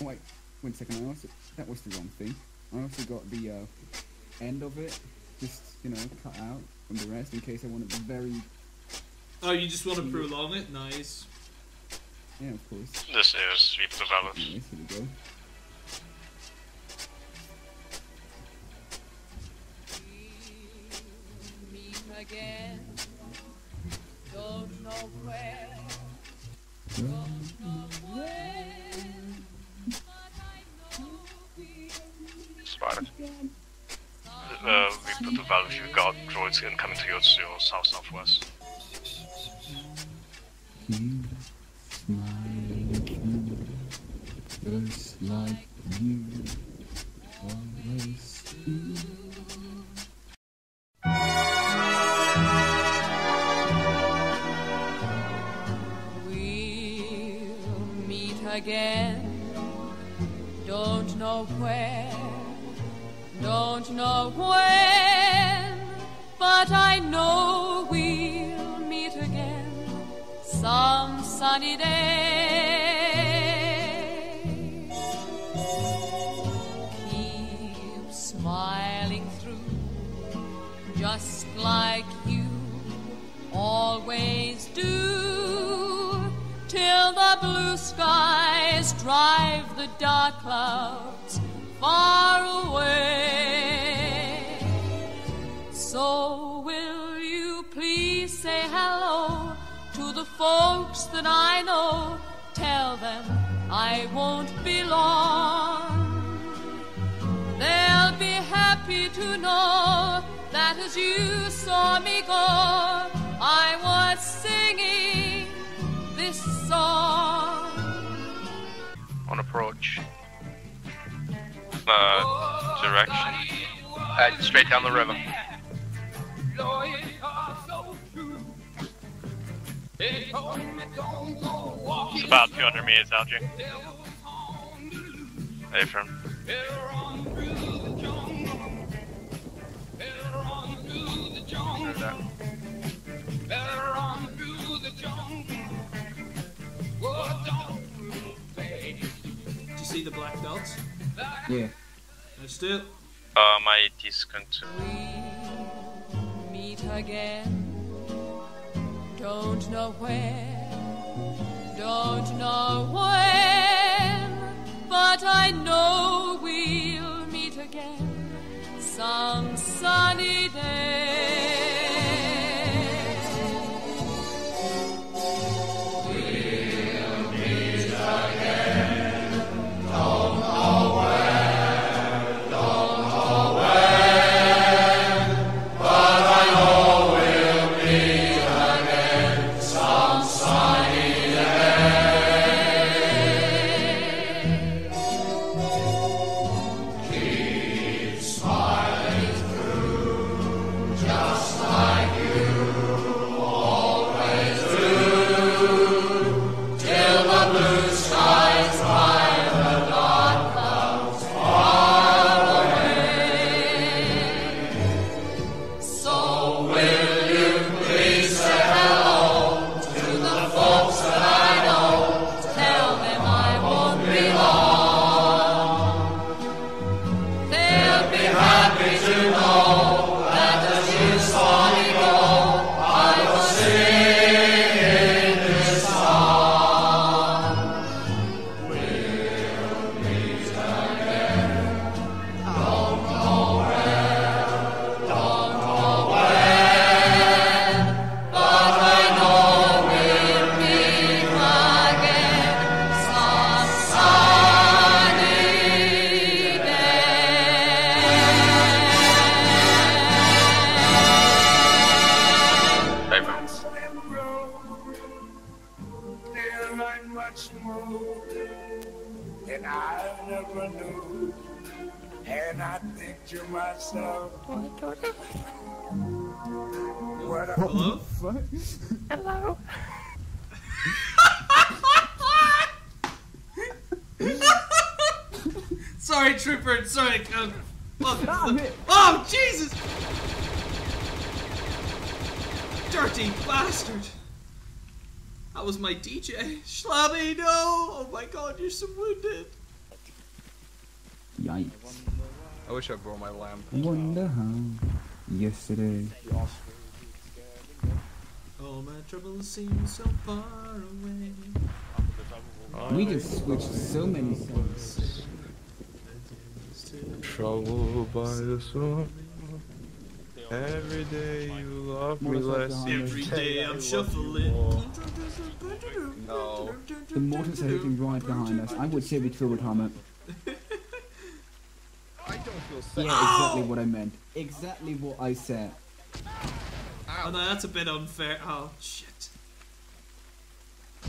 Oh, wait, one second. I also that was the wrong thing. I also got the uh, end of it, just you know, cut out from the rest in case I wanted the very. Oh, you just want to prolong it? Nice. Yeah, of course. This is Sweep the Valve. Anyways, here we go. meet again. Don't know where, don't know when, Uh, we put the valve if you've got droids incoming towards your south southwest. Blue skies drive the dark clouds far away. So will you please say hello to the folks that I know? Tell them I won't be long. They'll be happy to know that as you saw me go, I was singing this song. On approach. Uh, direction. Uh, straight down the river. It's about 200 meters, out, Algie. Hey, from. There's that. Did you see the black dots? Yeah. Let's do it. Uh, my discontinue. We'll meet again. Don't know where, don't know when, but I know we'll meet again some sunny day. And I think to myself, what a Hello? Fuck. Hello? sorry, Trooper. Sorry. Uh, Stop oh, it. oh, Jesus! Dirty bastard! That was my DJ. Schlabby, no! Oh my god, you're so wounded. Yikes. I wish I brought my lamp. Wonder how. Yesterday. All my troubles seem so far away. We can switch so many songs. Troubled by the sun. Every day you love me less. Every day day I I'm shuffling. more. No. The motor's hitting right behind us. I would say we throw retirement. I don't feel safe. Yeah, exactly what I meant. Exactly what I said. Oh no, that's a bit unfair. Oh shit. Ow,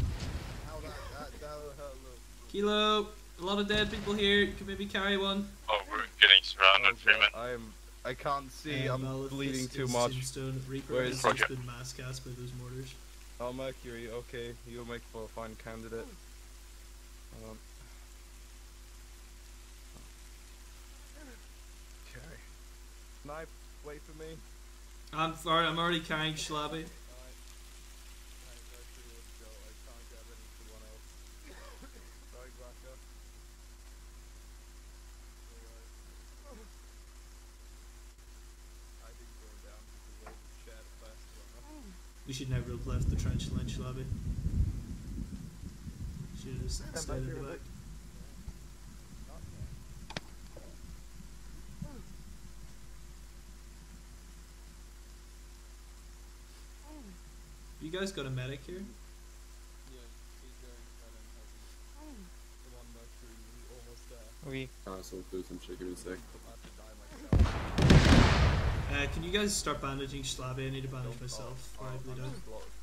that, that, that a. Kilo, a lot of dead people here. You can maybe carry one. Oh, we're getting surrounded, Oh, Freeman. God, I am. I can't see. Um, I'm bleeding too much. Tombstone. Reaper Where just Roger. been mass cast by those mortars. Oh, Mercury. Okay, you'll make for a fine candidate. Um, Snipe, wait for me. I'm sorry, I'm already carrying Schlabby. Sorry, Graka. I didn't go down because I shared fast runner. We should never have left the trench line, Schlabby. Should have just stayed in the back. You guys got a medic here? Yeah, he's going to and Come on, Mercury, we almost there. We Uh, do some shit, give me a sec. I'm about to die myself. Uh, can you guys start bandaging Schlabby? I need to bandage myself oh, before I oh, bleed I'm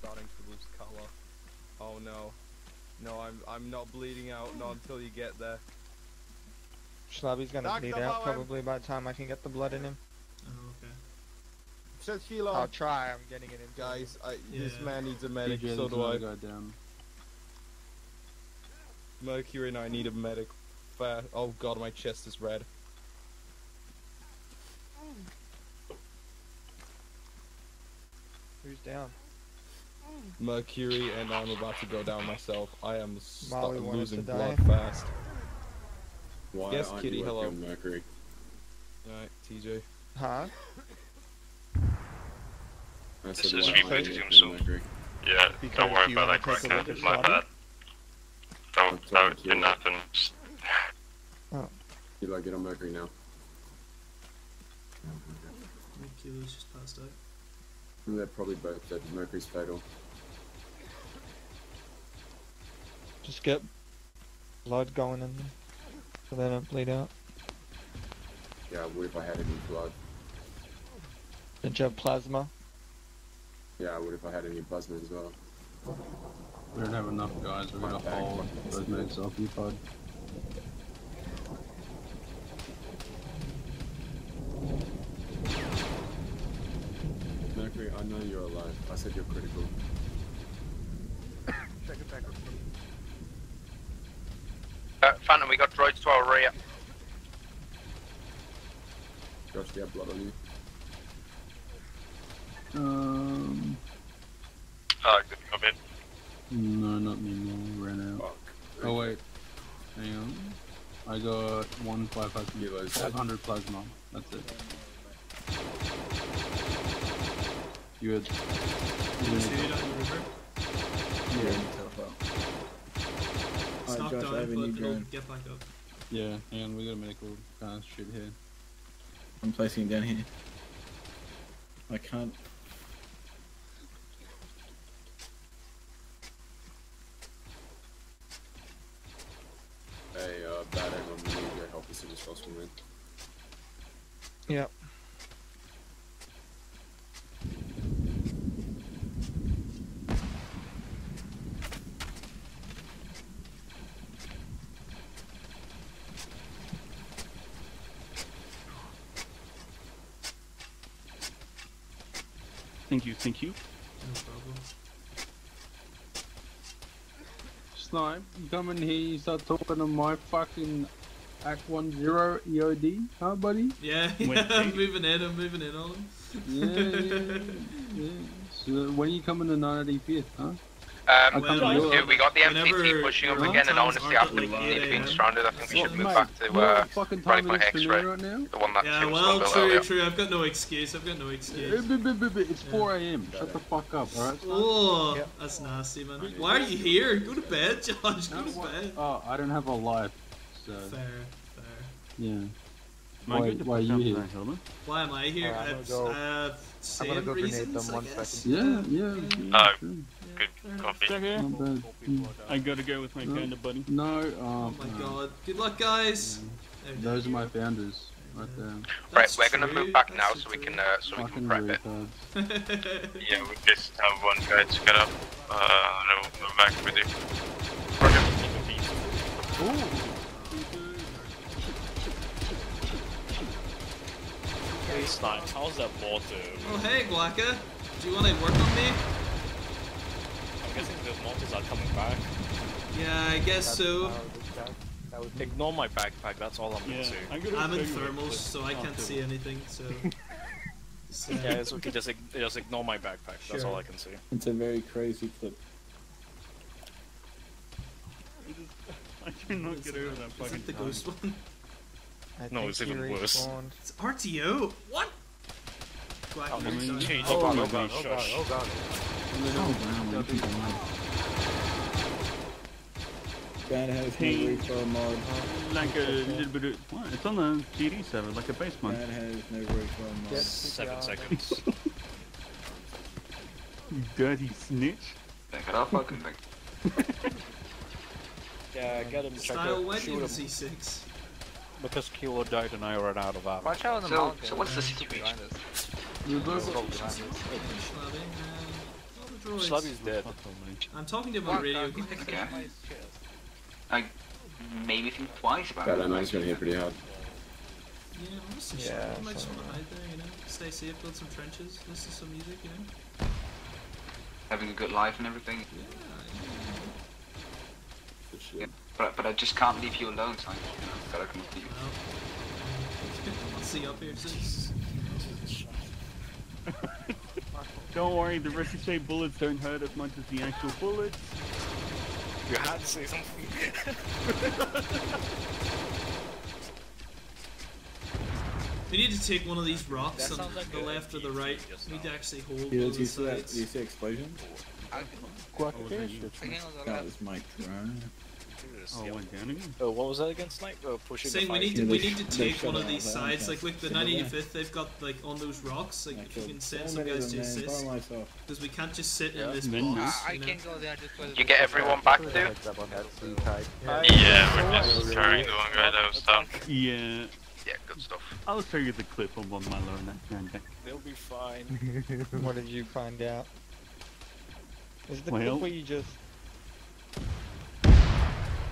starting to lose color. Oh no. No, I'm I'm not bleeding out, not until you get there. Schlabby's gonna Knock bleed out out, probably by the time I can get the blood in him. Okay. Says Sheila. I'll try. I'm getting it in. Guys, I, this man needs a medic, DJ, so do I. another guy. Mercury and I need a medic. Fair. Oh god, my chest is red. Who's down? Mercury and I'm about to go down myself. I am Molly losing to blood die. fast. Why Yes, aren't Kitty, you hello. Mercury? Alright, TJ. Huh? I This is why Reaper aren't you working on Tombstone. Mercury? Yeah, Because don't worry about that, take a look Greg. at My bad. Don't, I'm sorry, that Kitty. didn't happen. Just- You like get on Mercury now? I think Kilo's just passed out. And they're probably both dead. Mercury's fatal. Just get blood going in there, so they don't bleed out. Yeah, I would if I had any blood. Did you have plasma? Yeah, I would if I had any plasma as well. We don't have enough guys. We're gonna Okay. hold those medics off you, Pod. Mercury, I know you're alive. I said you're critical. Check it back. Uh, Phantom, we got droids to our rear. Josh, do you have blood on you? Um, Oh, good. Come in. no, not anymore. Ran out. Fuck. Oh wait, hang on. I got one five hundred, Kilos. 500 plasma. That's it. You had. Two You had down the river. It's Alright, not Josh, I down, have a but new it'll drone. get back up. yeah, hang on. We got a medical kind of shit here. I'm placing it down here. I can't. Hey, uh, bad aim on me. Go help as soon as possible, man. Yep. Thank you, thank you. No problem. Snipe, you come in here, you start talking to my fucking Act 10 EOD, huh, buddy? Yeah, Wait, yeah, I'm hey. moving in, I'm moving in on him. Yeah, yeah, yeah. So when are you coming to 95th, huh? Um, come Well, to dude, we got the MCT pushing up again, and honestly, after like the 8 being AM. stranded, I think we should Well, move mate, back to you know uh, what fucking Radical time it is for me X-Ray, right now? the one that Yeah, well, true, earlier. true. I've got no excuse. I've got no Eh, excuse. It's 4 a.m. Shut the fuck up, alright? Oh, that's nasty, man. Why are you here? Go to bed, Josh. Go to bed. Oh, I don't have a life, so Fair, fair. yeah. Am I Why, good to why are you here? for? Why am I here? Alright, I'm Uh, gonna go- uh, same gonna go grenade reasons, them I one guess. second. Yeah, yeah. Uh, yeah, sure. Good copy. Here. Not bad. Mm. I gotta go with my No. panda buddy. No, Oh um, my no. god. Good luck, guys. There we Those are my founders, right there. Right, we're gonna true, move back now that's so we can uh, so we can Fucking prep it. Yeah, we just have one guy to get up. Uh, and I will move back with you. Hey, Snipe, how's that water? Oh, hey, Glaka. Do you want to work on me? I'm guessing the mortars are coming back. Yeah, I guess so. Ignore my backpack, that's all I'm Yeah, into. I'm gonna I'm in show you a thermals, so I can't see anything, so... so- Yeah, it's okay, just, just ignore my backpack, that's all I can see. It's a very crazy clip. I cannot get over that fucking it the time. ghost one? I No, it's even he worse. respawned. It's RTO. What? Glaka, Oh, you're mean, done. change Oh, oh, god, oh, oh god, oh god, shush. oh god. Oh, wow, you think I'm right. Bad has Hey. no refill mod. Like a little bit of, what? It's on the GD server, like a base mod. Bad has no refill mod. Get Seven CPR. seconds. You dirty snitch. Take it off, fucking thing. Yeah, get him, check Style it, went shoot in him. C6. Because Kilo died and I ran out of ammo. Watch out on the So- mountain. so what's the situation? behind. You both People behind us. Schlubby, man. All the droids. Slubby's dead. Fuck all, mate. I'm talking to him on Fuck, radio. I'm gonna Glaka. get my chest. I maybe think twice about God, it. that knife's gonna hit pretty hard. Yeah, honestly, Yeah, yeah, I might just so- want to hide there, you know? Stay safe, build some trenches, listen to some music, you know? Having a good life and everything. Yeah, Good shit. But but I just can't leave you alone, son. You know, gotta come with you. well. I'll see you up here soon. Don't worry, the ricochet bullets don't hurt as much as the actual bullets. You had to say something. We need to take one of these rocks That on like the left or the right. We need to actually hold You, one you of the see that? sides. You see explosion? Oh, was that you? Again on the That left. was my drone. Oh, it went down again? Uh, what was that again, Snipe? Uh, pushing Saying we need to we need to take one of these sides, one like with the cast. 95th, they've got like on those rocks, like if you can send so some guys to them, man, by assist, myself. because we can't just sit Yeah. in this box. I, I you can't go there just You get everyone back, dude? Heads up on that sea type. Yeah, we're just carrying the one guy that was down. Yeah, Yeah, good stuff. I'll show you the clip of one my learned that grande. They'll be fine. what did you find out? Is it the Well- clip where you just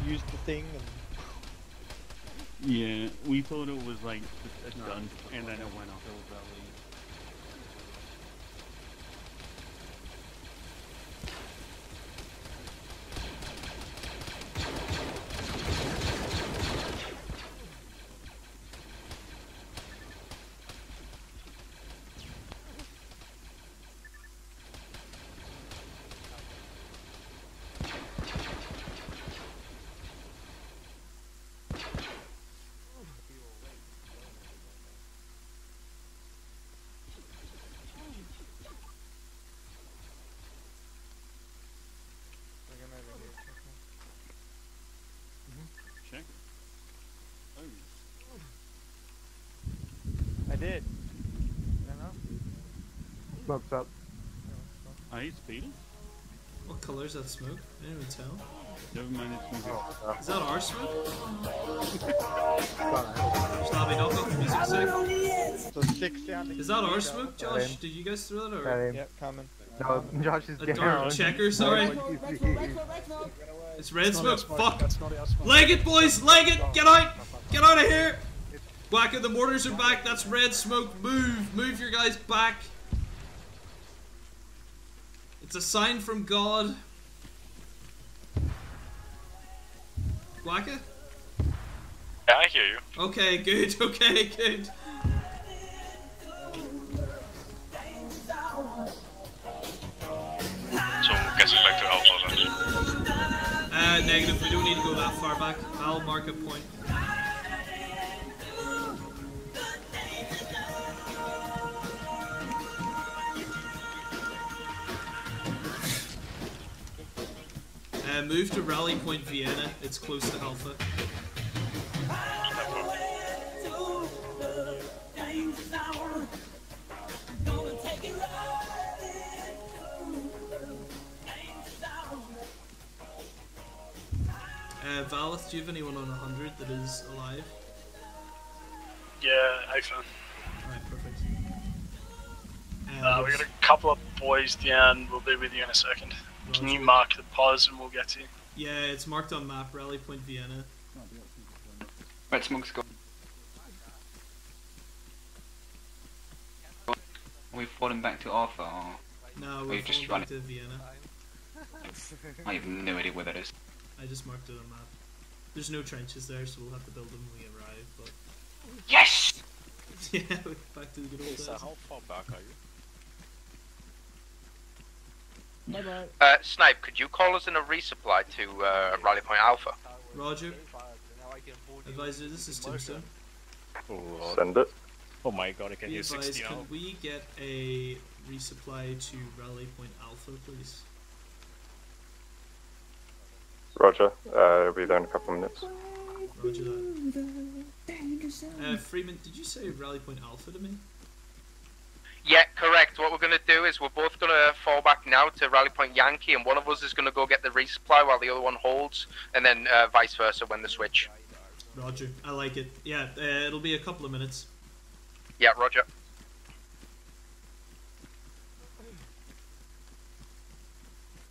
use the thing and Yeah, we thought it was like a gun, and then it went off. Check. Oh, I did. I don't know. Smoke's up. are you speeding? What color is that smoke? I didn't even tell. Never mind, it's moving. Oh, is that our smoke? Snobby, don't go for music sick. So six down. Is that our smoke, Josh? Did you guys throw that or? Yep, coming. No, Josh is A down. dark checker, sorry. It's red It's not smoke. our Fuck. That's not our smoke. Leg it, boys. Leg it. Get out. Get out of here. Whacker, the mortars are back. That's red smoke. Move. Move your guys back. It's a sign from God. Whacker? Yeah, I hear you. Okay, good. Okay, good. So I'm guessing back to Alpha then. Uh, negative. We don't need to go that far back. I'll mark a point. Uh, move to Rally Point Vienna. It's close to Alpha. Uh, Valeth, do you have anyone on 100 that is alive? Yeah, excellent. Alright, perfect. Uh, we got a couple of boys down. We'll be with you in a second. Can you mark the pause and we'll get to you? Yeah, it's marked on map, Rally Point Vienna. Red smoke's gone. Are we falling back to Alpha or No, we're you just falling back running? to Vienna. I have no idea where that is. I just marked it on map. There's no trenches there, so we'll have to build them when we arrive, but... Yes! yeah, we're back to the good old So days. how far back are you? Bye bye. Uh, Snipe, could you call us in a resupply to uh, Rally Point Alpha? Roger. Advisor, this is Tombstone. Oh, Send it. Oh my god, I can Be hear advised, 60 now. can we get a resupply to Rally Point Alpha, please? Roger. Uh, it'll be there in a couple of minutes. Roger that. Uh, Freeman, did you say Rally Point Alpha to me? Yeah, correct. What we're going to do is we're both going to fall back now to Rally Point Yankee, and one of us is going to go get the resupply while the other one holds, and then uh, vice versa when the switch. Roger, I like it. Yeah, uh, it'll be a couple of minutes. Yeah, Roger.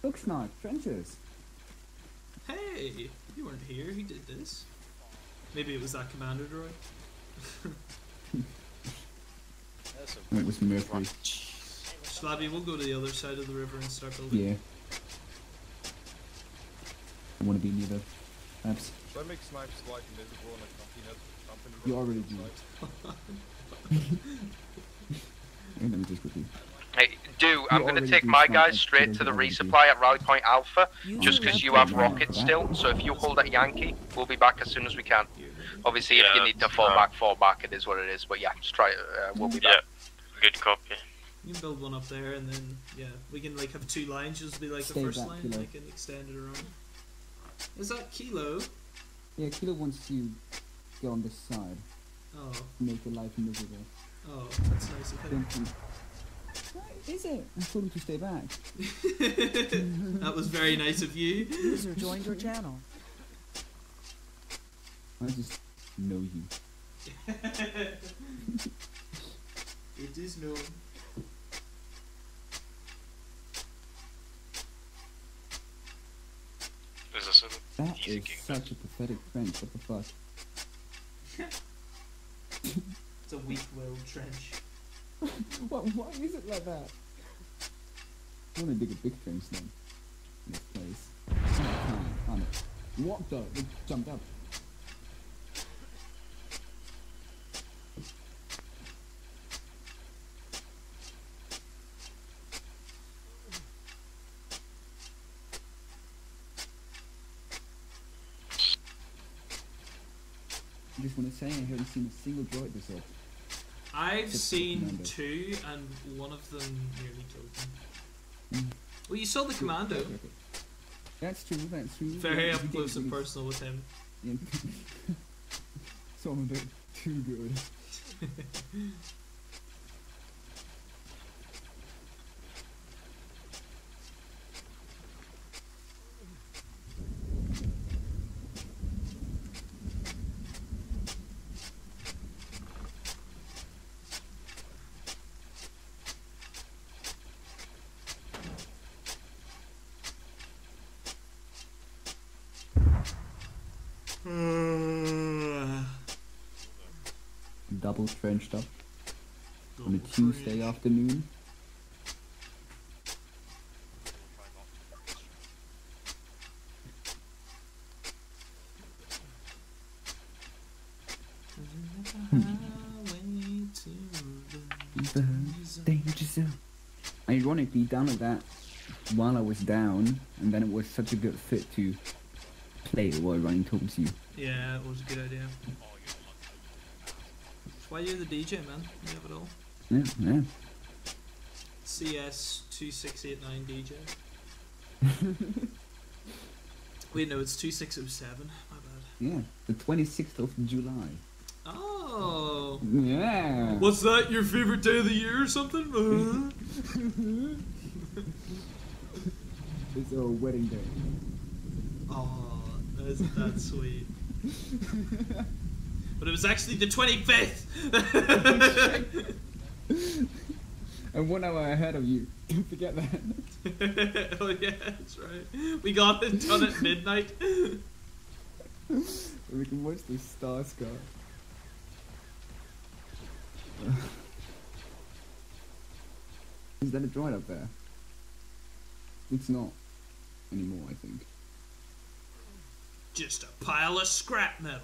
Look, Snark, trenches. Hey, you weren't here. Who did this? Maybe it was that commander droid. It was Mercury. Slabby, we'll go to the other side of the river and start building. Yeah. I want to be near the apps. Should I make Snipe slight invisible and a company You already do. Wait, let me just quickly. Hey, do I'm going to take my guys straight to the you already do. resupply at Rally Point Alpha, just because you have rockets still. So if you hold at Yankee, we'll be back as soon as we can. Obviously, if you need to fall uh, back, fall back. It is what it is. But yeah, just try. it, Uh, we'll be back. Yeah, good copy. You can build one up there, and then yeah, we can like have two lines. Just be like Stay the first back, line, Kilo. like and extend it around. Is that kilo? Yeah, Kilo wants you to go on this side. Oh, Make your life miserable. oh, that's nice of him. Don't think. What is it? I told him to stay back. that was very nice of you. User joined your channel. I just know you. it is known. Is this a That easy is game? such a pathetic French. What the fuck? It's a weak-willed trench. what? Why is it like that? I want to dig a big trench then. In this place. Oh, can't, can't it? It jumped up. I just want to say I haven't seen a single droid this up. I've seen two, and one of them nearly killed me. Mm. Well, you saw the commando. That's true, that's true. Very up close and personal with him. Yeah. so I'm a bit too good. Double trenched up on a Tuesday afternoon. Hmm. The danger zone. Ironically, down like that while I was down, and then it was such a good fit to play while running towards you. Yeah, it was a good idea. That's why you're the DJ, man. You have it all. Yeah, yeah. CS2689DJ. Wait, no, it's 2607. My bad. Yeah, the 26th of July. Oh. Yeah. What's that, your favorite day of the year or something? Uh-huh. It's our wedding day. Oh, that's, that's sweet. but it was actually the 25th! And one hour ahead of you. Don't forget that. oh yeah, that's right. We got it done at midnight. we can watch the stars go. Is that a droid up there? It's not anymore, I think. Just a pile of scrap metal.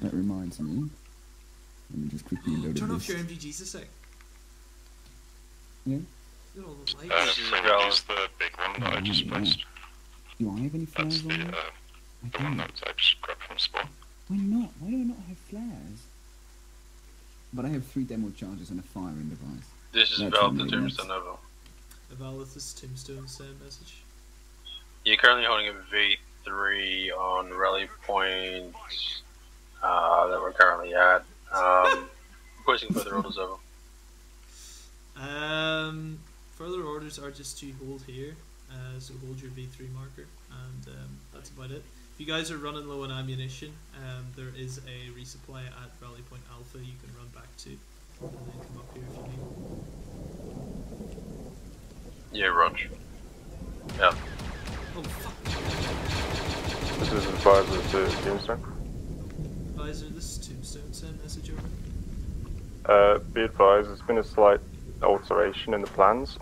that reminds me. Let me just quickly load Turn this. off your NVGs a sec. Yeah. Look at all the Uh, lights. so use the big one that I just pressed. Do I have any flares That's on the, there? uh, the one that I just grabbed from spawn. Why not? Why do I not have flares? But I have three demo charges and a firing device. This is That's about the made Tombstone sense. Nova. Evalith's tombstone send message. You're currently holding a V3 on rally point uh, that we're currently at. Um, pushing further orders over. Um, further orders are just to hold here, uh, so hold your V3 marker, and um, that's about it. If you guys are running low on ammunition, um, there is a resupply at Rally Point Alpha you can run back to, and then come up here if you need. Yeah, Roger. Yeah. Oh fuck! This is advisor to Tombstone. Advisor, this is Tombstone. Send message over. Uh, be advised, there's been a slight alteration in the plans.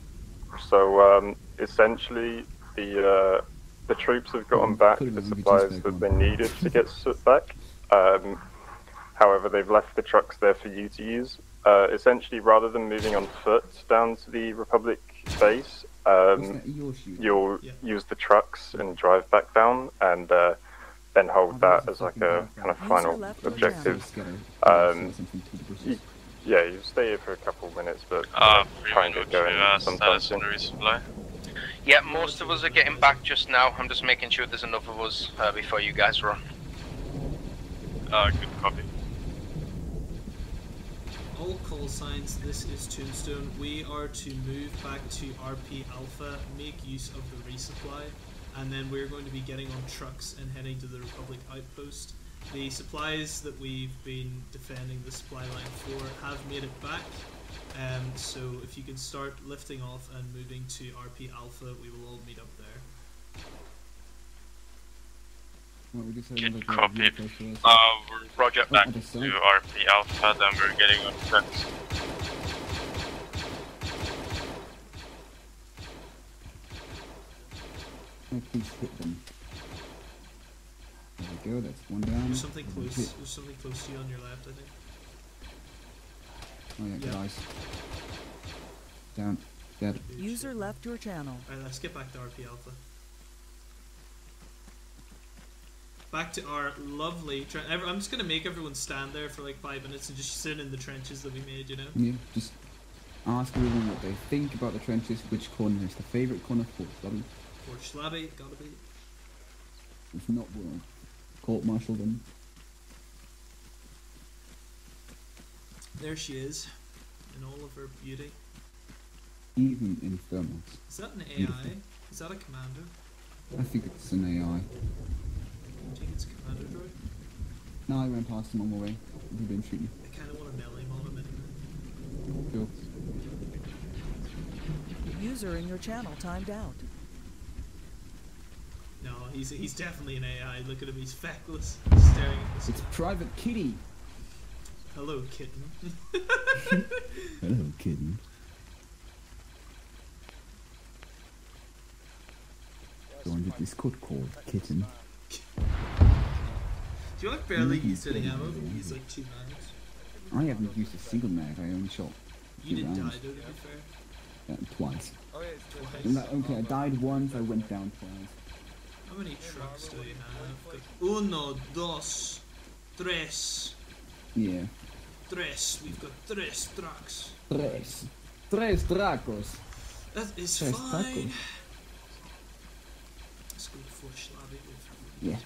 So um, essentially, the uh, the troops have gotten back the supplies that they needed to get soot back. Um, however, they've left the trucks there for you to use. Uh, essentially, rather than moving on foot down to the Republic base, um, you'll use the trucks and drive back down, and uh, then hold that as like a kind of final objective. Um, y- yeah, you stay here for a couple of minutes, but Uh, try and get going sometime soon. resupply. Yeah, most of us are getting back just now. I'm just making sure there's enough of us uh, before you guys run. Uh, good copy. All call signs, this is Tombstone. We are to move back to RP Alpha, make use of the resupply, and then we're going to be getting on trucks and heading to the Republic outpost. The supplies that we've been defending the supply line for have made it back. Um, so if you can start lifting off and moving to RP Alpha, we will all meet up there. Well, we Good copy. great view first, Uh, we're project back other to. RP Alpha, then we're getting on trucks. Please hit them. There we go, that's one down. There's something Another close. There's something close to you on your left, I think. Oh yeah, Yeah. guys. Down. Dead. User left your channel. Alright, let's get back to RP Alpha. Back to our lovely. Tre- ev- I'm just gonna make everyone stand there for like five minutes and just sit in the trenches that we made. You know. Yeah, just ask everyone what they think about the trenches, which corner is the favourite corner for Slubby. Fort Schlabby, gotta be. If not, we'll court martial them. There she is, in all of her beauty. Even in thermals. Is that an AI? Beautiful. Is that a commander? I think it's an AI. Do you think it's a commander droid? No, I ran past him on my way. He didn't shoot me. I kind of want to melee him on him anyway. Cool. User in your channel timed out. No, he's he's definitely an AI. Look at him, he's feckless, staring at us. It's Private Kitty. Hello, kitten. Hello, kitten. Joined a Discord called Kitten. Do you like barely Mhm. used any ammo? You used like two mags. I haven't used a single mag. I only shot You two didn't die rounds. though, to be fair. Yeah, twice. Oh yeah, it's Twice. And okay, I died once. I went down twice. How many trucks do we have? Uno, dos, tres. Yeah. Tres. We've got tres trucks. Tres. Tres dracos. That is Tres fine. tacos. Let's go for Slavic Yeah.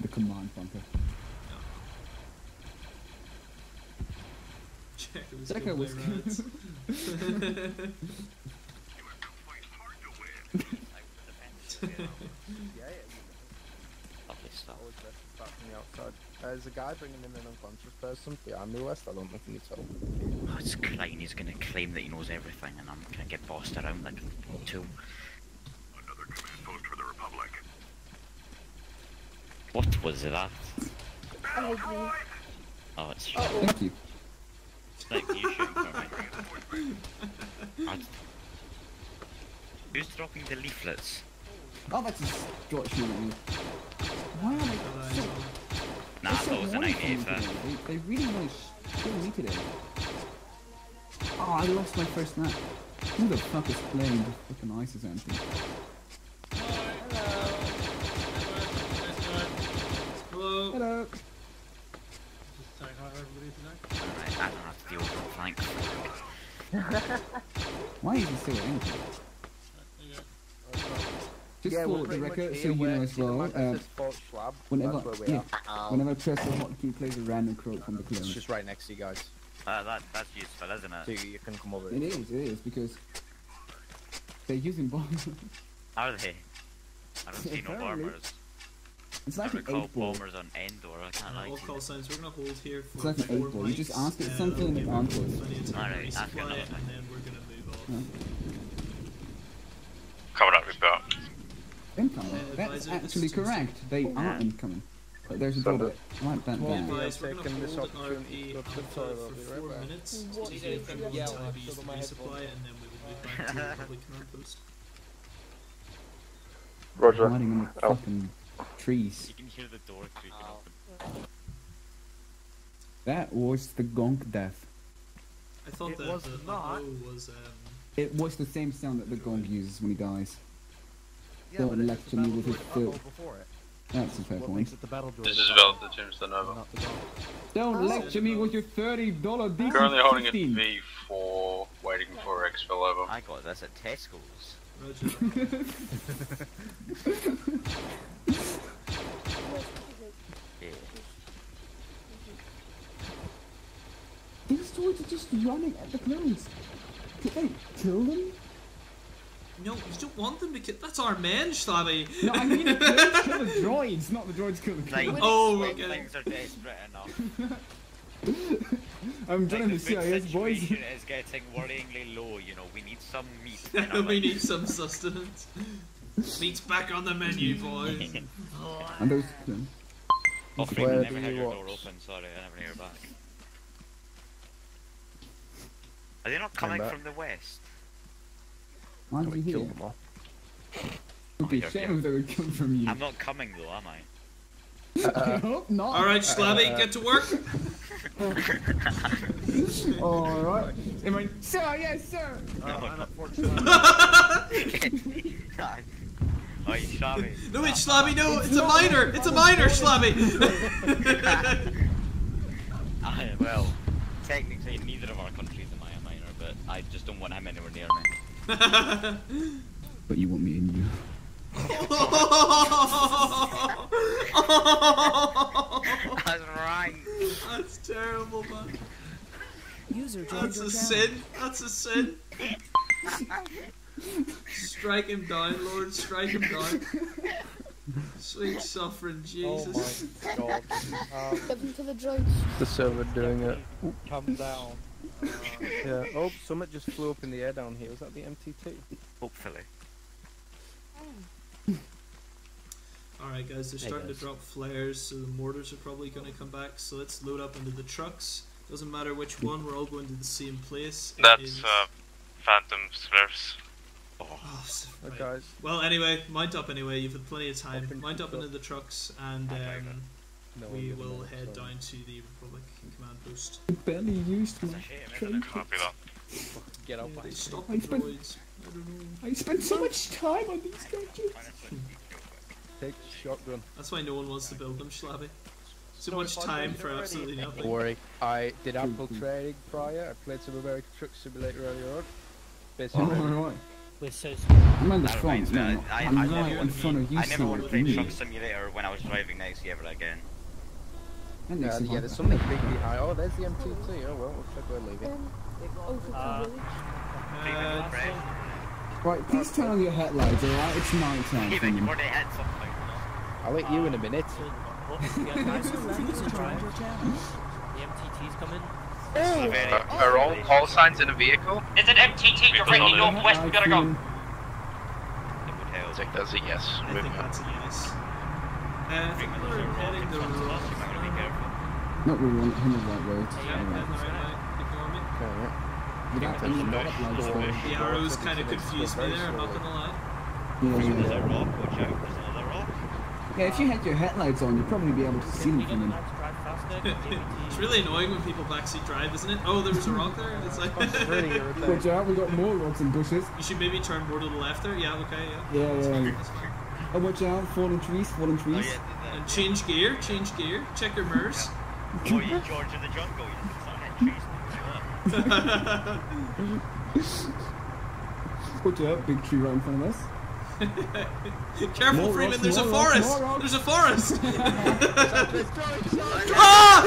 The command bunker. Checker was Checker good was by good. rats. Lovely stuff. Always best to start from the outside. Uh, there's a guy bringing in an unconscious person behind me, West. I don't know if you told. Oh, it's Klein. He's gonna claim that he knows everything, and I'm gonna get bossed around like a tool. Another command post for the Republic. What was that? Oh, it's Thank you. Thank like you shooting for me. Who's dropping the leaflets? Oh, that's just George shooting me. Why are they so... Nah, they're so that was a horny for me 98 today. They, they really want to kill me today. Oh, I lost my first map. Who the fuck is playing the fucking ISIS anthem? Hello. Hello. Just say hi to everybody Alright, I don't have to deal with it, thanks. Why is he still angry? Just Yeah, for the record, so you know as well, marker says Fort Schwab. whenever, That's yeah, are. whenever I press the hotkey, it plays a random quote from the clone. It's just right next to you guys. Uh, that, that's useful, isn't So it? you, you can come over. It is, it is, because they're using bombs. Are they? I don't see no bombers. It's I like an recall eight ball. bombers on Endor, I can't like. All call signs. We're gonna hold here for It's like an four eight ball. You just mics, ask it something and give it them answers. Plenty of time to Alright, ask resupply, another and then we're gonna move off. Yeah. Coming up, report. Incoming. Uh, That's actually correct. They are incoming. But there's a Send bullet. Write that Well, down. guys, we're gonna this hold opportunity RP to go to the Alpha toilet, I'll be for four back. minutes to is give everyone time to use the resupply, and then we will move back to the Republic Command Post. Roger. Hiding in the Oh. fucking trees. You can hear the door creaking open. That was the gonk death. I thought It that was the not. oh was um. It was the same sound that the gonk uses when he dies. Yeah, Don't but it's lecture me with his droid filth. uh-oh before it. That's a fair What point. makes it the battle droid? This is about the Tombstone Nova. Not the dog. Don't oh. lecture me with your thirty dollar DC Currently holding a 15. V4, waiting for exfil over. I got that's at Tesco's. Roger. Yeah. These droids are just running at the clones. Could they kill them? No, you don't want them to kill. That's our men, Stabby. No, I mean the clones kill the droids, not the droids kill the Like. Oh, when okay. things are desperate enough. I'm Like, joining the the food CIS boys. is getting worryingly low, you know, we need some meat. we life. need some sustenance. Meat's back on the menu, boys. And those clones. Oh, Okay. I never had you your door open, sorry, I never hear back. Are they not coming from the west? Why We did you killed hear? them all. It would be a you're shame if they would come from you. I'm not coming though, am I? I hope not. All right, Slabby, get to work. All right. Am I, sir, yes, sir. Uh, No, and no. unfortunately, Oh, you shot me. No, wait, Slabby, no, it's a minor. It's a minor, Slabby. Well, technically neither of our countries am I a minor, but I just don't want him anywhere near me. But you want me in you. That's right. That's terrible, man. User That's a sin. That's a sin. Strike him down, Lord. Strike him down. Sweet suffering Jesus. oh my god. Um, Given to the droids. the server doing it. Come down. Yeah. Oh, something just flew up in the air down here. Was that the MT2? Hopefully. Alright, guys, they're Hey, starting guys. to drop flares, so the mortars are probably going to come back. So let's load up into the trucks. Doesn't matter which one, we're all going to the same place. It That's is- uh, Phantom Flares. Oh, s- Oh, right. guys. Well, anyway, mount up anyway. You've had plenty of time. Up in- Mount up up. into the trucks, and um, No, we will head sorry. down to the Republic command post. barely used my It's a shame, isn't train it? Copy that. Get out. They buddy. stop I the spent- droids. I don't know. I spent so much time on these gadgets. Take shotgun. That's why no one wants to build them, Schlabby. So much time for absolutely nothing. Don't worry. I did Apple trading prior. I played some American Truck Simulator earlier on. Basically, Oh, right. We're so I'm on the That front, reminds man. I, uh, I, I'm I never in want front of you, I never want to play Stuart, Truck. Simulator when I was driving next year ever again. That Uh, makes it yeah, there's something big behind. Oh, there's the MTT. Oh well, looks like we're leaving. Uh, Right, please turn on your headlights, alright? It's night time. Even Freeman. before they had something. I'll let you in a minute. The MTT's coming. Uh, are all call signs in a vehicle? Is it MTT directly northwest? We gotta go. I think that's a yes. I think that's a yes. Uh, I think we're heading the rock. Not really on, on the right road. Yeah, heading the right way. Ignore me. Okay, Without any headlights though. The arrows kind of confused me there, I'm not gonna lie. Yeah, There's yeah. a rock, watch out, there's another rock. yeah, if you had your headlights on, you'd probably be able to see them from them. it's really annoying when people backseat drive, isn't it? Oh, there was a rock there. It's like Watch out, we got more rocks and bushes. you should maybe turn more to the left there. Yeah, okay, yeah. Yeah, yeah. yeah. Oh, watch out, fallen trees, fallen trees. And change gear, change gear. Check your mirrors. Oh, you George of the Jungle, you can start hitting trees. Watch out, big tree right in front of us. Careful, More Freeman. rocks, There's a more rocks, forest. more rocks. There's a forest. ah!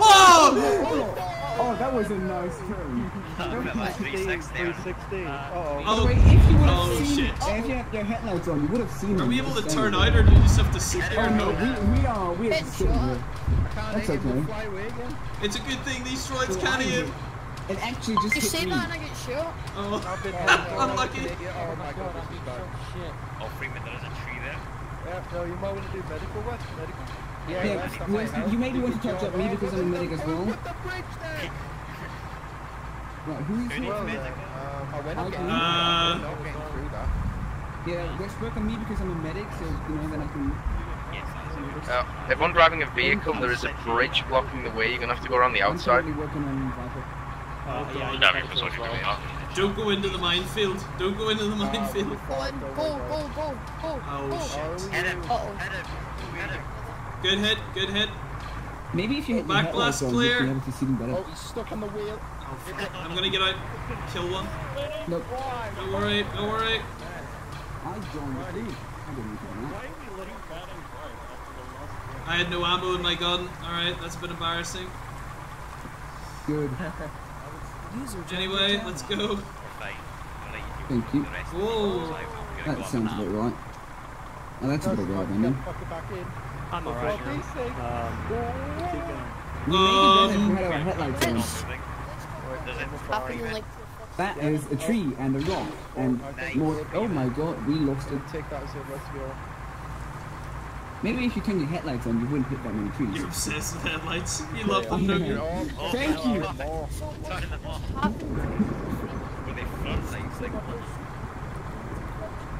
oh! Oh, that was a nice turn. That's 360. 360. Uh-oh. Oh, way, if you oh seen, shit. if you had your headlights on, you would have seen Are we able to turn out, or do you just have to sit there. Oh no, we, we are, we are sitting here. That's okay. It's a good thing these droids can't aim. It actually just You say me. that and I get shot. Oh, unlucky. Oh my god, this is bad. Oh, Freeman, there is a tree there. Yeah, no, you might want to do medical work. Medical. Yeah, my Wes, help. you maybe want to touch up me because I'm a medic as well. Put the bridge there. Right, who's Who Well, medical? um, I went I again. Uh, not getting through that. Work on me because I'm a medic, so you know then I can. Uh, everyone driving a vehicle, there is a bridge blocking the way. You're gonna have to go around the I'm outside. working on Uh, yeah, Yeah, because what you doing now? Don't go into the minefield. Don't go into the minefield. Go in, go, go, go, go, Oh shit. Head him, Uh-oh. head him. Good hit. Good hit. Maybe if you had your Back headlights blast clear. you'd be able to see them better. Oh, he's stuck on the wheel. Oh. I'm gonna get out. Kill one. Nope. Don't worry. Don't worry. I joined the team. I didn't join that. I had no ammo in my gun. All right, that's a bit embarrassing. Good. Anyway, let's go. Fine. Let you do Thank you. Whoa. So, we're gonna That sounds now. about right. Oh, that's about right, then. yeah. Fuck it back in. I'm For alright. God's. Um, keep going. We maybe better if Um, we had our headlights on. There's a Happening like That is a tree and a rock and more. Oh my god, we lost it. Take that as a let's go. Maybe if you turn your headlights on, you wouldn't hit that many trees. You're obsessed with headlights. You love them, don't you? Oh, Thank you. Turn them off. Were they front? Like,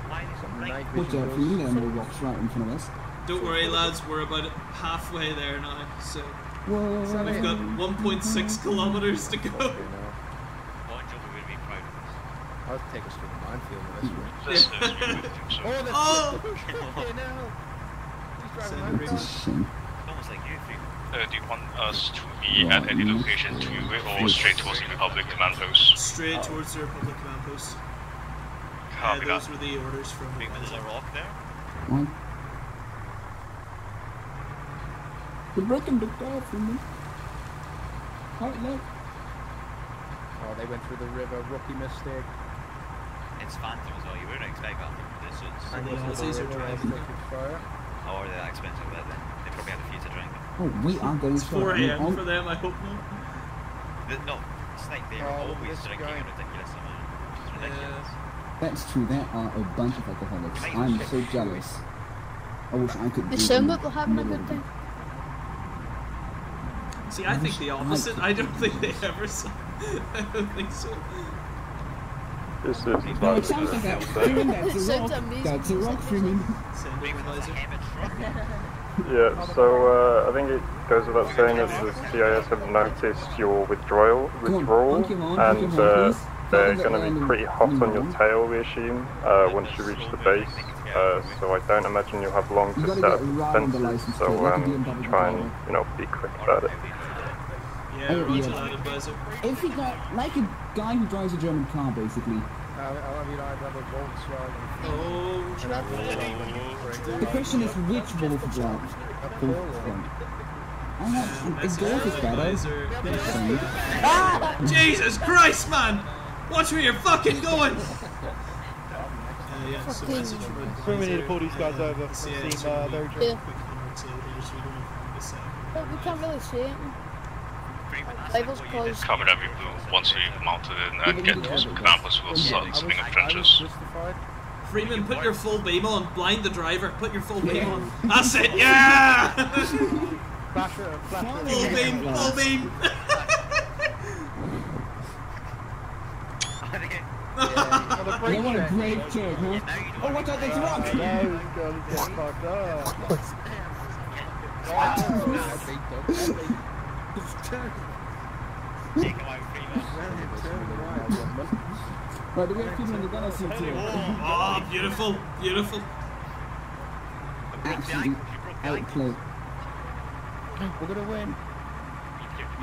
why are they so bright? Watch out for you, there are more rocks right in front of us. Don't worry, lads. We're about halfway there now. So Whoa. we've got 1.6 kilometers to go. Bon Jovi would be proud of us. I'll take us through the minefield with this This, uh, you would think so. Oh, that's Oh! Fucking hell. He's driving Send like the that. Shame. Almost like you, Freeman. Uh, do you want us to be at any location to or straight towards the Republic command post? Straight towards the Republic command post. Uh, Copy that. those were the orders from. Freeman, there's a rock there. One. You're breaking the door for me. Right, look. Oh, they went through the river. Rookie mistake. It's Phantom as well. You wouldn't expect that from this. It's, And the Aussies are driving. Fire. How are they that expensive that then? They probably had a few to drink. Oh, we are going It's 4 a.m. for oh. them. I hope not. The- No, it's like they're Oh, always drinking guy. a ridiculous amount. It's ridiculous. That's true, there are a bunch of alcoholics. I'm so jealous. I wish I could They be sound one. like they're having a good time. See, I think the opposite. I don't think they ever saw. I don't think so. This is No, it sounds like that. Freeman, that's a rock. amazing. That's a rock, Freeman. Yeah, so uh, I think it goes without saying that the CIS have noticed your withdrawal, Come on, withdrawal, honk your horn, honk your and uh, they're going to be pretty hot on your tail, we assume, uh, once you reach the base. Uh, so I don't imagine you'll have long to You set up right the license So plate, like a um, BMW try and you know be quick about it. Yeah, Oh, yeah. If you got like a guy who drives a German car, basically. I, I mean, I'd have a Volkswagen. Oh, and I'd be The question is which Volkswagen? Volkswagen. I have a Golf is better. Advisor. Ah! Jesus Christ, man! Watch where you're fucking going! Uh, yeah, so We need to pull these guys Uh, over the and CA see, should uh, be their quick Yeah. on the table, so we to. But we can't really see it. Labels closed. Cover every blue once we've mounted it and get to some campus, we'll start setting up trenches. Freeman, put your full beam on. Blind the driver. Put your full beam on. That's it. Yeah. Flash it, flash it. full beam. Full beam. You want a great check, huh? Oh, watch out, there's rocks! No, you gotta get fucked up. Right, do we have people in the gunner seats here? Oh, beautiful. Beautiful. Absolutely outplayed. We're gonna win.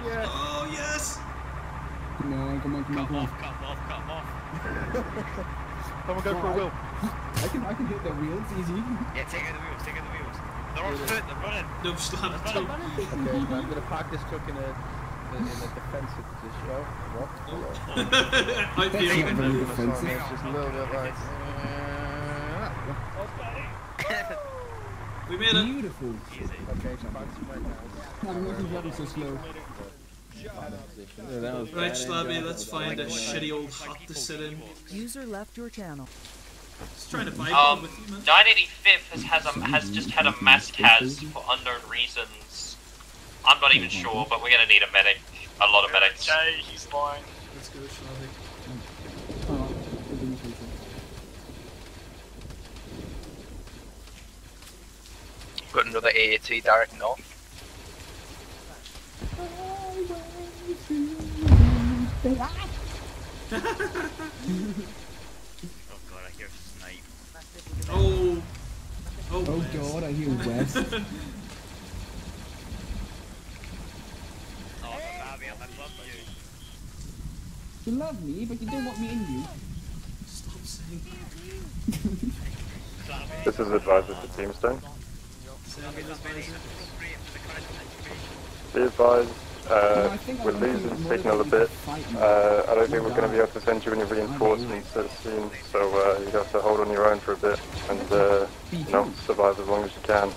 Yeah. Oh yes. Come on, come on, come on, come on. Someone go for a wheel. I can, I can hit the wheels easy. Yeah, take out the wheels, take out the wheels. They're on foot, they're running. No slap. They're No. running. Okay, I'm gonna park this truck in a in a defensive position. What? Oh, what? I That's feel not very it. defensive. It's just a little bit like. Uh, we made it. Beautiful. Easy. Okay, so park some right now. I'm not bloody so slow. Right, Slabby, let's find a shitty old hut to sit in. User left your channel. Just trying to vibe Um, with you, man. 985th has has, a, has just had a mass cas for unknown reasons. I'm not even sure, but we're gonna need a medic. A lot of medics. Okay, he's lying. Let's go, Slabby. Good thing you said Got another AAT direct north. Oh god, I hear snipe. Oh. Oh, Oh Wes. god, I hear West. Oh, Bobby, I love you. You love me, but you don't want me in you. Stop saying This is advisor to Teamstone. Be advised, uh, we're losing signal a bit. Uh, I don't think we're going to be able to send you any reinforcements so soon, so uh, you have to hold on your own for a bit and uh, you know survive as long as you can.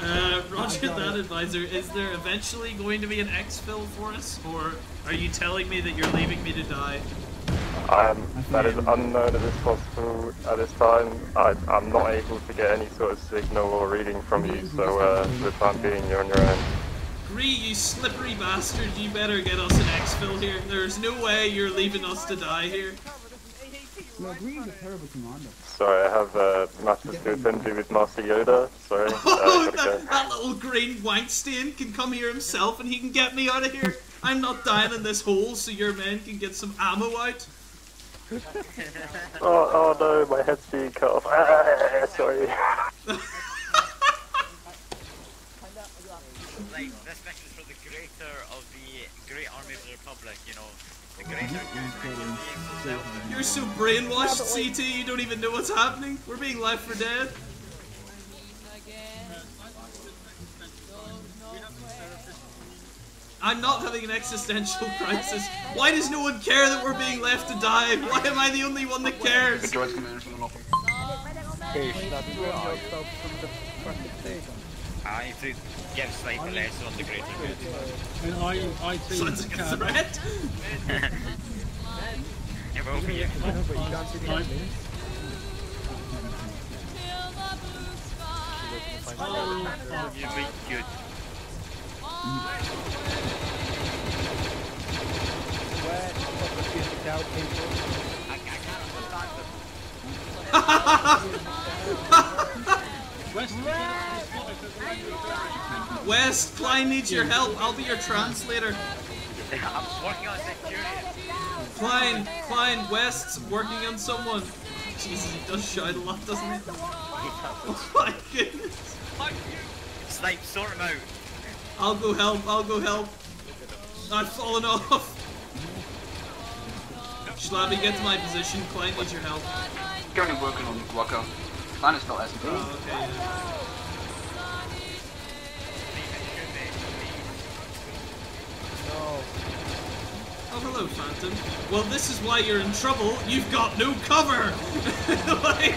Uh, Roger that, advisor. Is there eventually going to be an exfil for us, or are you telling me that you're leaving me to die? Um, that is unknown at this possible at this time. I, I'm not able to get any sort of signal or reading from you, so uh, for the time being, you're on your own. Gree, you slippery bastard, you better get us an exfil here. There's no way you're leaving us to die here. No, Green's a terrible commander. Sorry, I have uh, matters to attend to with Master Yoda. Sorry, uh, Oh, gotta that, that little green wankstain can come here himself and he can get me out of here. I'm not dying in this hole so your men can get some ammo out. Oh, oh no, my head's being cut off. Ah, sorry. Like, this mission is for the greater of the Great Army of the Republic, you know. The greater You're so brainwashed, CT, you don't even know what's happening. We're being left for dead. I'm not having an existential crisis. Why does no one care that we're being left to die? Why am I the only one that cares? Okay, stop doing yourself from the fucking thing. I need to give slightly less on the greater good. And I, I think Sounds like a threat. It will be. But you can't see the enemy. Oh, you make good. Where the fuck was the doubt people? I, I can't understand them. West, Klein needs your help. I'll be your translator. I'm working on security. Klein, Klein, West's working on someone. Jesus, he does shout a lot, doesn't he? Oh my goodness. Snipe, sort him out. I'll go help, I'll go help. I've fallen off. Schlabby, get to my position. Klein needs your help. Currently working on Guaco. Plan is still SMP. Oh, okay, yeah. Oh, hello, Phantom. Well, this is why you're in trouble. You've got no cover! like,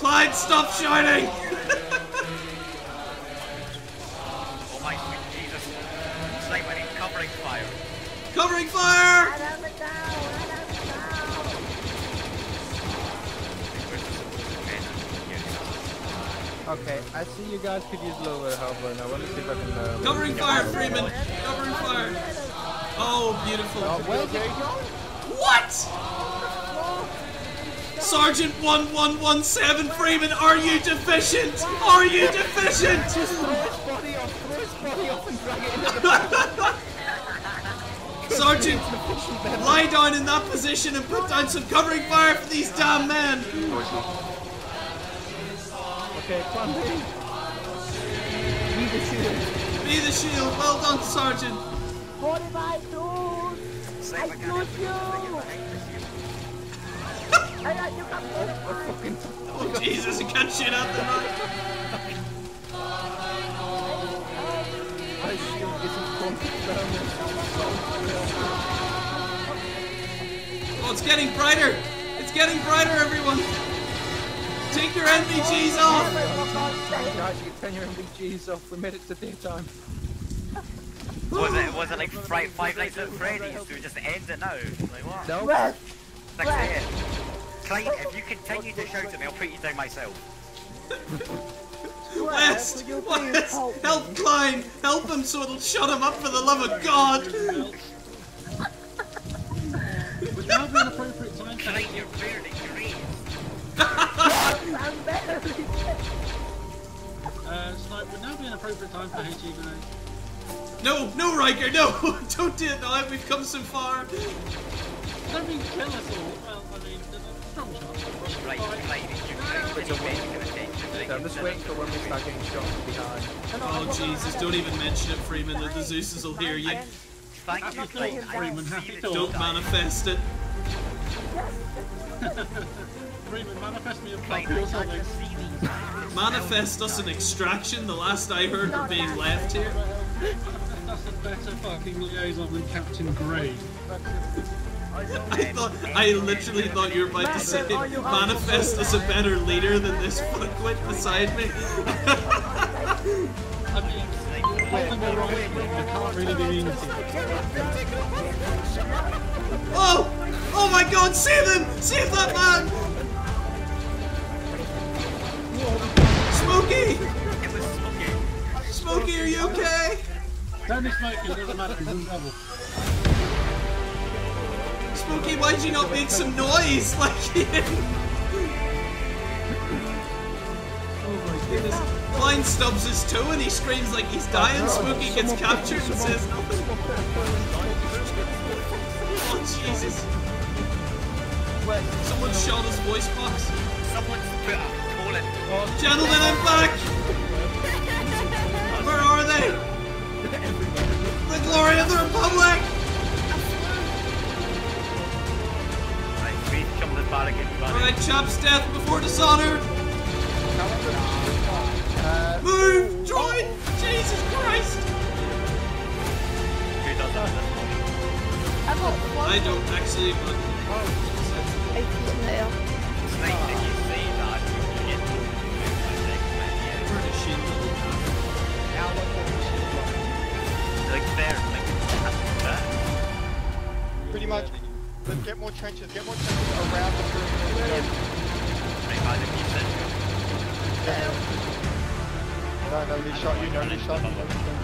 Clyde, stop shining! Oh my sweet Jesus. Snipe, I need covering fire. Covering fire! Okay, I see you guys could use a little bit of help right now. Let me see if I can. Uh, Covering fire, Freeman! Covering fire! Oh, beautiful. there you go. What? Sergeant 1117 Freeman, are you deficient? Are you deficient? Just throw his body off, throw his body off and drag it into the Sergeant, lie down in that position and put down some covering fire for these damn men. Okay. Be the shield. Be the shield. Well done, Sergeant. What if I do? I shoot you! I got you Oh, Jesus, you can't shoot out the night. My shield isn't confirmed. Oh, it's getting brighter. It's getting brighter, everyone. Take your NVGs off. Guys, you can turn your NVGs off. We made it to daytime. Was it, was it like Friday, Five Nights at Freddy's? Do we just end it now? Like what? No. That's it. Clay, if you continue to shout at me, I'll put you down myself. West, West, help Klein. Help him so it'll shut him up for the love of God. Would now be an appropriate time to for Clay, you're barely green. uh, Snipe, would now be an appropriate time for HE grenade? No, no, Riker, no. Don't do it now. We've come so far. Don't mean kill us all. Well, I mean, there's a strong chance. Right, Clay, did you any medical attention? I'm just waiting for when we start getting shot from behind. Oh Jesus! Don't even mention it, Freeman. The Zeuses will hear you. Thank you, Freeman, Don't manifest it. Freeman, manifest me a fuck. Manifest us an extraction. The last I heard were being left here. That's a better fucking liaison than Captain Grey. I thought I literally thought you were about to say manifest as a better leader than this fuckwit beside me. I mean, hold them all right, I can't really be mean Oh! Oh my God! Save him! Save that man! Smokey! Smokey, are you okay? Don't be it doesn't matter, he's in trouble. Smokey, why'd you not make some noise? Like. Oh my goodness. Klein stubs his toe and he screams like he's dying. Oh, Smokey gets captured and says nothing. Oh Jesus. Someone shot his voice box. Someone's put up. Oh, gentlemen, I'm back! Where are they? The glory of the Republic! Right, please come to the barricade, buddy. Alright, chaps, death before dishonor! Move! Droid! Jesus Christ! Who does that at this point? I don't actually, but. Snake, Like there, like. Pretty much. Let's get more trenches. Get more trenches around the guys, if you said No, nobody shot you. Nobody shot you.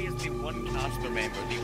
Why is the one Casper member the